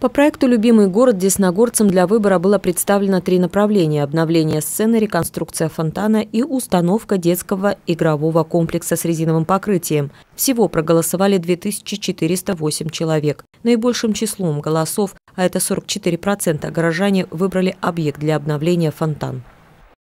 По проекту «Любимый город» десногорцам для выбора было представлено три направления – обновление сцены, реконструкция фонтана и установка детского игрового комплекса с резиновым покрытием. Всего проголосовали 2408 человек. Наибольшим числом голосов, а это 44%, горожане выбрали объект для обновления фонтан.